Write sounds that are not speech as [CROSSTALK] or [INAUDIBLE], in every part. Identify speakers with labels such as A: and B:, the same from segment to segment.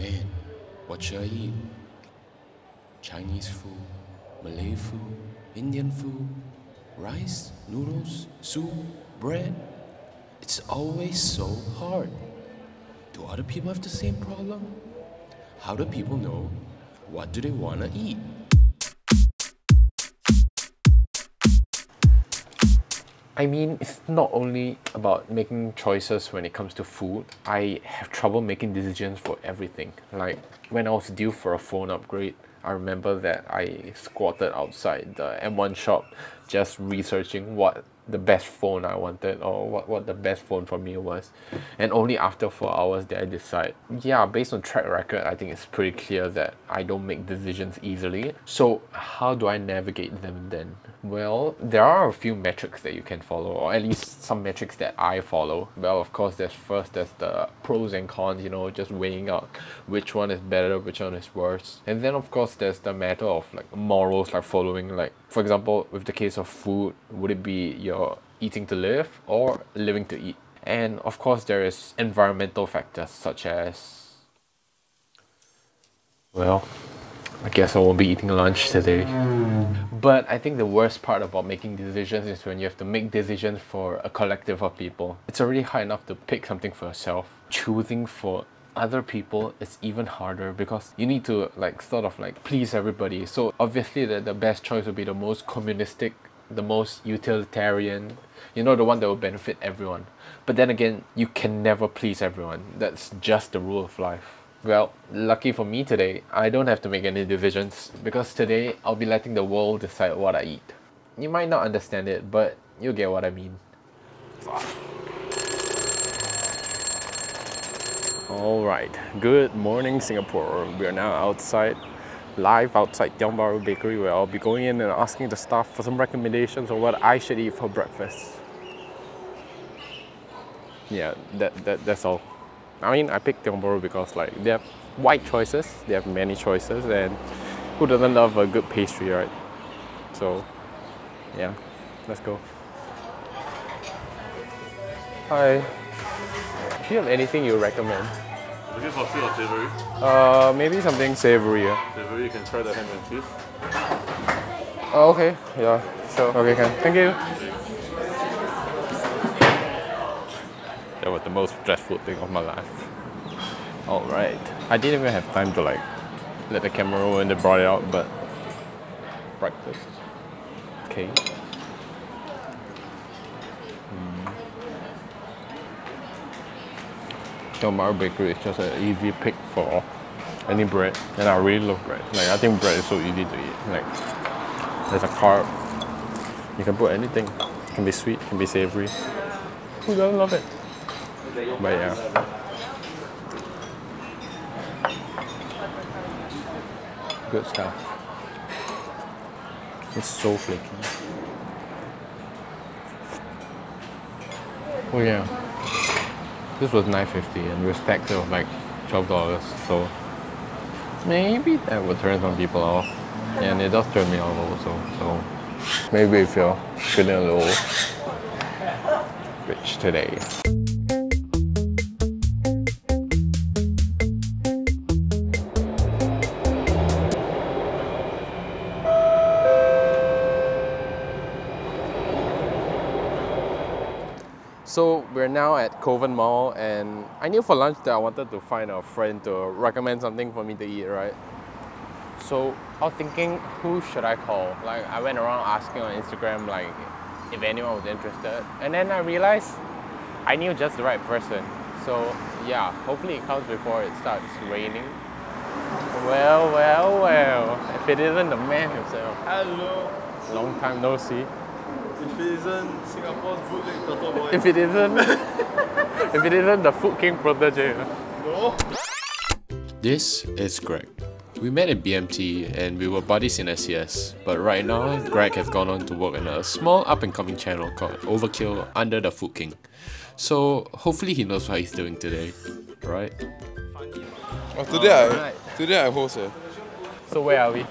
A: Man, what should I eat? Chinese food, Malay food, Indian food, rice, noodles, soup, bread. It's always so hard. Do other people have the same problem? How do people know what do they want to eat?
B: I mean, it's not only about making choices when it comes to food. I have trouble making decisions for everything. Like when I was due for a phone upgrade, I remember that I squatted outside the M1 shop just researching what the best phone I wanted or what, what the best phone for me was. And only after four hours did I decide. Yeah, based on track record, I think it's pretty clear that I don't make decisions easily. So how do I navigate them then? Well, there are a few metrics that you can follow, or at least some metrics that I follow. Well, of course, there's first, there's the pros and cons, you know, just weighing out which one is better, which one is worse. And then, of course, there's the matter of like morals, like following, like, for example, with the case of food, would it be your eating to live or living to eat? And of course, there is environmental factors such as, well, I guess I won't be eating lunch today. But I think the worst part about making decisions is when you have to make decisions for a collective of people. It's already hard enough to pick something for yourself. Choosing for other people is even harder because you need to like sort of like please everybody. So obviously the, the best choice would be the most communistic, the most utilitarian, you know, the one that will benefit everyone. But then again, you can never please everyone. That's just the rule of life. Well, lucky for me today, I don't have to make any divisions because today I'll be letting the world decide what I eat. You might not understand it, but you get what I mean. Alright, good morning Singapore. We are now outside, live outside Tiong Bahru Bakery where I'll be going in and asking the staff for some recommendations on what I should eat for breakfast. Yeah, that, that that's all. I mean, I picked Tiong Bahru because like they have wide choices, they have many choices, and who doesn't love a good pastry, right? So, yeah, let's go. Hi. Do you have anything you recommend?
C: Looking for sweet or savory?
B: Uh, maybe something savory. Yeah.
C: Savory, you can try the ham and cheese.
B: Oh, okay. Yeah, sure. Okay, can. Thank you. That was the most stressful thing of my life. Alright. I didn't even have time to like let the camera roll and they brought it out, but breakfast. Okay. Bahru Bakery is just an easy pick for any bread. And I really love bread. Like I think bread is so easy to eat. Like there's a carb. You can put anything. It can be sweet, it can be savory. Who doesn't love it? But yeah. Good stuff. It's so flaky. Oh yeah. This was 9.50 and with tax it was like $12. So maybe that would turn some people off. And it does turn me off also. So maybe if you're feeling a little rich today. We're now at Kovan Mall and I knew for lunch that I wanted to find a friend to recommend something for me to eat, right? So I was thinking, who should I call? Like I went around asking on Instagram like if anyone was interested. And then I realized I knew just the right person. So yeah, hopefully it comes before it starts raining. Well, well, well. If it isn't the man himself.
C: Hello.
B: Long time no see.
C: If it isn't Singapore's bootleg turtle boy.
B: If it isn't if it isn't the Food King protege.
C: no.
A: This is Greg. We met at BMT and we were buddies in SES, but right now Greg has gone on to work in a small up and coming channel called Overkill under the Food King. So hopefully he knows what he's doing today, right?
D: Oh, today I today I host eh.
B: So where are we?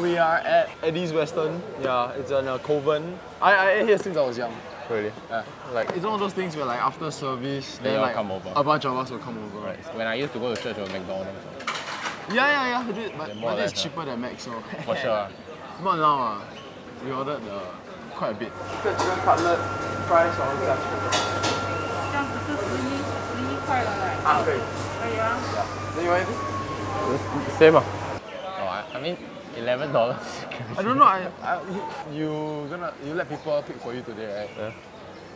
E: We are at Eddy's Western. Yeah, it's on uh, Kovan. I, I ate here since I was young.
B: Really? Yeah. Like
C: it's one of those things where like after service,
B: they
C: then like
B: come over.
C: a bunch of us will come over.
B: Right. When I used to go to church, it was McDonald's.
C: Yeah, yeah, yeah. But,
B: it's
C: cheaper uh, than Mac, so.
B: For [LAUGHS] sure.
C: Not now. Uh. We ordered the quite a bit. The chicken cutlet, fries or
E: the Ah, okay.
C: Yeah. You want anything?
B: Same. Uh. Oh, I, I mean, eleven dollars. [LAUGHS]
C: I don't know. I, I you gonna you let people pick for you today, right?
B: Yeah.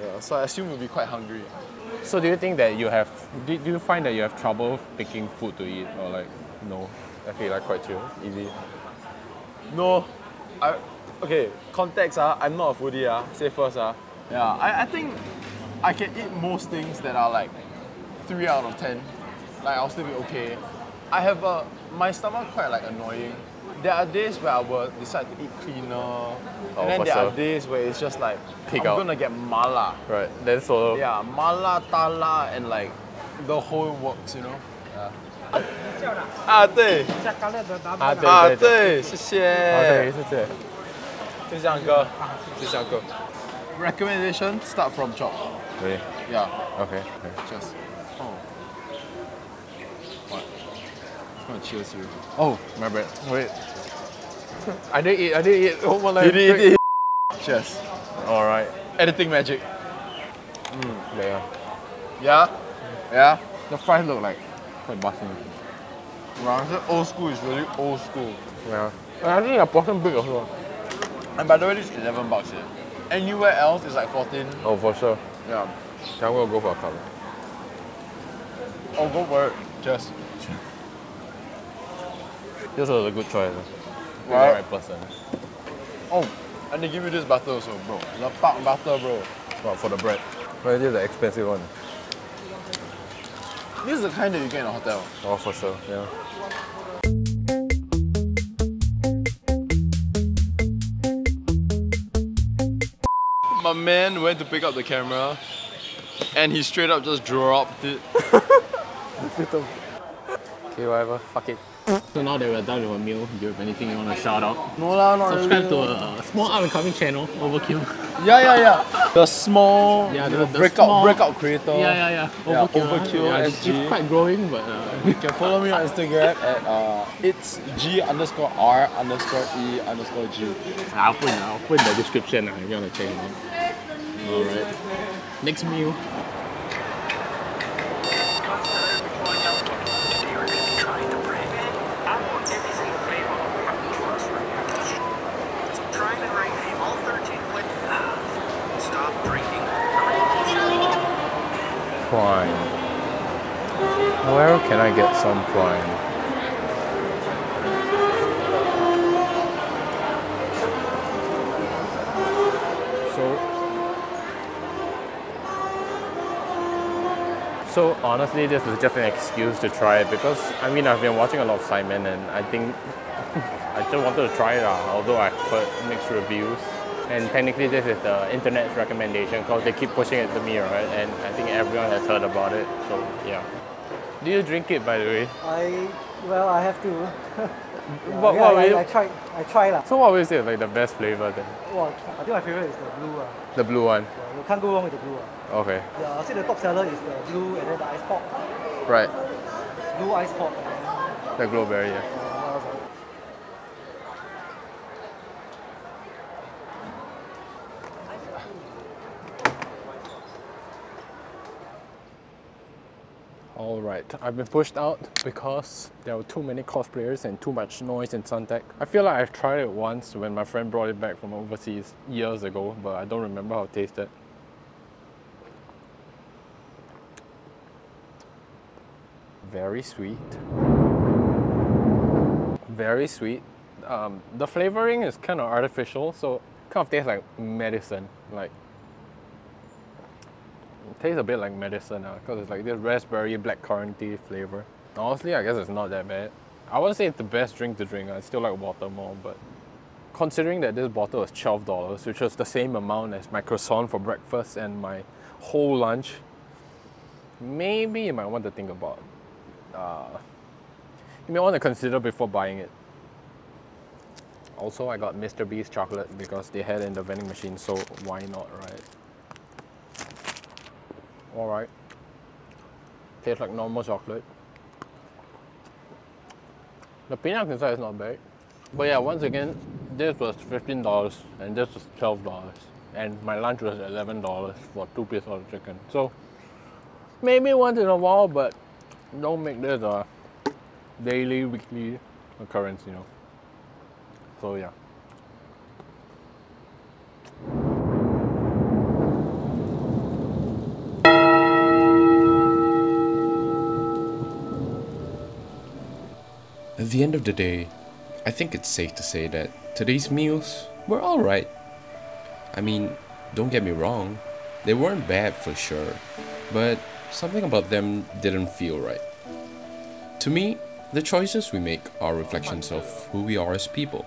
C: Yeah. So I assume you'll be quite hungry.
B: So do you think that you have? Do, do you find that you have trouble picking food to eat, or like no? I feel like quite chill, easy.
C: No, I okay. Context ah, I'm not a foodie ah. Say first ah. Yeah, I, I think I can eat most things that are like three out of ten. Like I'll still be okay. I have a my stomach quite like annoying There are days where I will decide to eat cleaner,
B: Oh,
C: and then
B: for
C: there
B: sure.
C: are days where it's just like
B: Pick
C: I'm
B: out.
C: gonna get mala.
B: Right. Then so
C: Yeah, mala tala and like the whole works, you know. Yeah. 啊对
E: 下高粱的打
B: 啊对
C: 啊
B: 对
C: 对，谢谢。
B: 啊对是这。
C: 就这样哥，就这样哥。Recommendation start from chop.
B: Really?
C: Yeah,
B: Okay. okay.
C: just. Gonna cheers you.
B: Oh, my bad. Wait. [LAUGHS] I didn't eat. I didn't eat. Oh my
C: Did it, did it. Cheers.
B: All right.
C: Editing magic.
B: Mm, yeah.
C: Yeah? Yeah?
B: The fries look like quite busty.
C: Wow, this old school is really old school.
B: Yeah. And I think a portion big also.
C: And by the way, this is 11 bucks here. Anywhere else is like 14.
B: Oh, for sure.
C: Yeah.
B: Then we'll go for a cup.
C: Oh, go for it. Cheers.
B: This was a good choice. Pick the
C: Right.
B: right person.
C: Oh, and they give you this butter also, bro. The park butter, bro.
B: Well, for the bread. Well, this is the expensive one.
C: This is the kind that you get in a hotel.
B: Oh, for sure. Yeah.
C: My man went to pick up the camera and he straight up just dropped it. [LAUGHS] [LAUGHS]
B: Okay, whatever. Fuck it. So now that we're done with our meal, do you have anything you want to shout out?
C: No lah, not
B: Subscribe to a small up and coming channel, Overkill.
C: Yeah, yeah, yeah. The small
B: Yeah, the- the
C: breakout
B: small-
C: breakout creator.
B: Yeah, yeah, yeah.
C: Yeah,
B: Overkill. huh?
C: Overkill
B: Yeah, it's, it's quite growing, but uh,
C: You can follow me on Instagram at uh, it's G underscore R underscore E underscore G.
B: I'll put I'll put in the description uh, if you want to check it out. Alright. Next meal. So honestly, this is just an excuse to try it because I mean I've been watching a lot of Sidemen and I think [LAUGHS] I just wanted to try it out. Although I've heard mixed reviews, and technically this is the internet's recommendation because they keep pushing it to me, right? And I think everyone has heard about it. So yeah. Do you drink it by the way?
F: I well, I have to. [LAUGHS]
B: What,
F: yeah,
B: what
F: I,
B: will
F: I,
B: you-
F: I try. I try lah.
B: So what was it like the best flavor then?
F: Well, I think my favorite is the blue one.
B: The blue one.
F: Yeah, you can't go wrong with the blue one.
B: Okay.
F: Yeah, I'll say the top seller is the blue and then the ice pop.
B: Right.
F: Blue ice pop.
B: The glowberry. Yeah. Alright, I've been pushed out because there were too many cosplayers and too much noise in Suntec. I feel like I've tried it once when my friend brought it back from overseas years ago, but I don't remember how it tasted. Very sweet. Very sweet. Um, the flavoring is kind of artificial, so kind of tastes like medicine. Like tastes a bit like medicine because it's like this raspberry blackcurranty flavor. Honestly, I guess it's not that bad. I wouldn't say it's the best drink to drink. I still like water more, but considering that this bottle was twelve dollars, which was the same amount as my croissant for breakfast and my whole lunch, maybe you might want to think about. Uh, you may want to consider before buying it. Also, I got Mr. Beast chocolate because they had in the vending machine, so why not, right?
G: alright. Tastes like normal chocolate. The peanut inside is not bad. But yeah, once again, this was $15 and this was $12. And my lunch was $11 for two pieces of chicken. So maybe once in a while, but don't make this a daily, weekly occurrence, you know. So yeah.
B: At the end of the day, I think it's safe to say that today's meals were alright. I mean, don't get me wrong, they weren't bad for sure, but something about them didn't feel right. To me, the choices we make are reflections of who we are as people.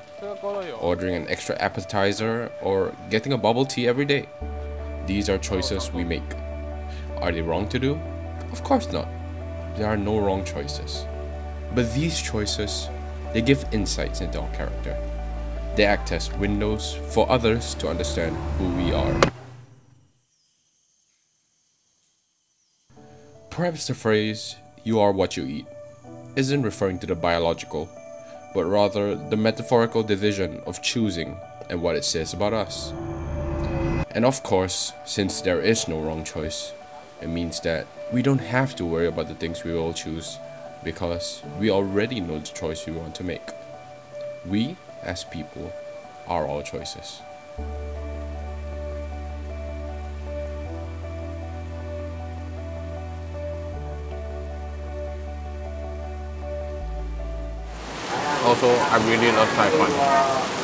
B: Ordering an extra appetizer or getting a bubble tea every day. These are choices we make. Are they wrong to do? Of course not. There are no wrong choices. But these choices, they give insights into our character. They act as windows for others to understand who we are. Perhaps the phrase, you are what you eat, isn't referring to the biological, but rather the metaphorical division of choosing and what it says about us. And of course, since there is no wrong choice, it means that we don't have to worry about the things we will choose because we already know the choice we want to make. We, as people, are all choices.
G: Also, I really love Thai.